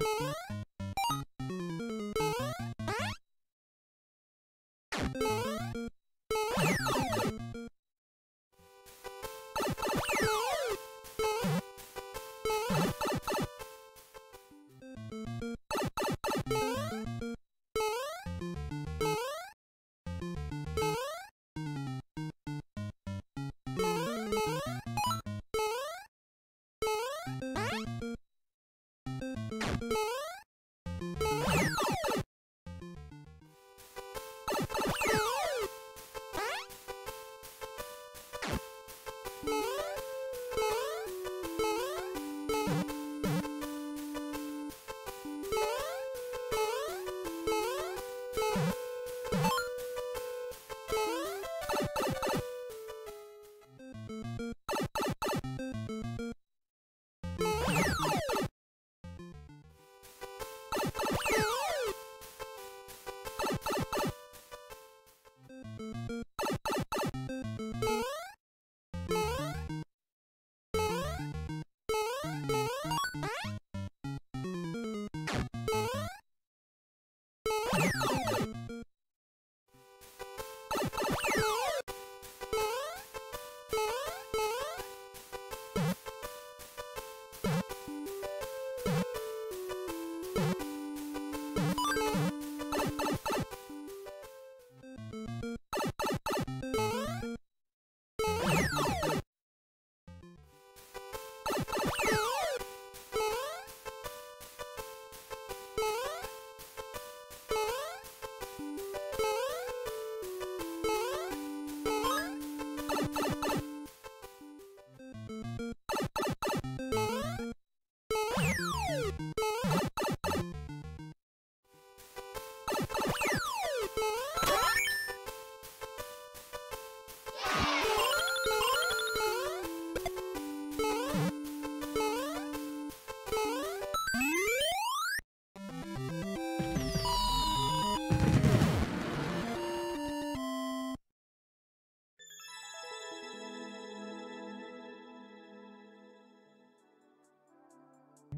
Mm-hmm. Bye. Oh!